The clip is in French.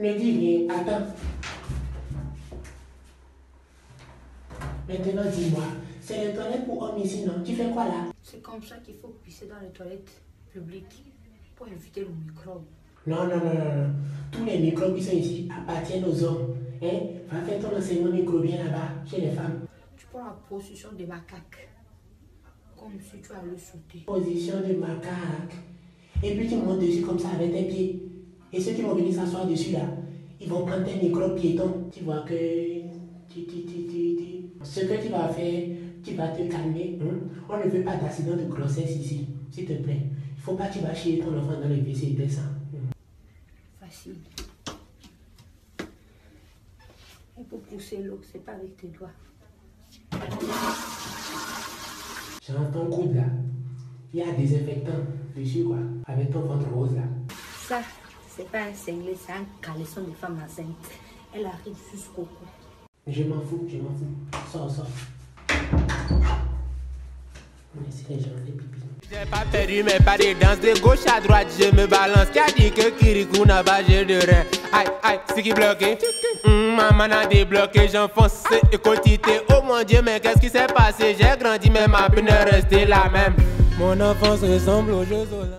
Ne dis rien, attends. Maintenant, dis-moi, c'est les toilettes pour hommes ici, non? Tu fais quoi là? C'est comme ça qu'il faut pisser dans les toilettes publiques pour éviter le microbe. Non, non, non, non, non. Tous les microbes qui sont ici appartiennent aux hommes. Hein? Va faire ton enseignement microbien là-bas, chez les femmes. Tu prends la position des macaques. Comme si tu allais sauter. Position de macaque. Et puis tu montes dessus comme ça avec tes pieds. Et ceux qui vont venir s'asseoir dessus là, ils vont prendre tes microbes piétons. Tu vois que. tu- tu- tu- tu- tu- Ce que tu vas faire, tu vas te calmer. hein. On ne veut pas d'accident de grossesse ici, s'il te plaît. Il ne faut pas que tu vas chier ton enfant dans le WC et descends. Facile. Et pour pousser l'eau, c'est pas avec tes doigts. J'entends ton coude là. Il y a des infectants dessus quoi. Avec ton ventre rose là. Ça, c'est pas un cinglé, c'est un caleçon de femme enceinte. Elle arrive jusqu'au cou. Je m'en fous, je m'en fous. Sors, sors. Laissez les gens les pipi. J'ai pas perdu mes pas de danse de gauche à droite, je me balance. Qui a dit que Kirikou n'a pas j'ai de rein? Aïe, aïe, c'est qui bloqué? Hum, maman a débloqué, j'enfonce et quotité. Oh mon dieu, mais qu'est-ce qui s'est passé? J'ai grandi, mais ma peine est restée la même. Mon enfance ressemble aux Jeux Olympiques.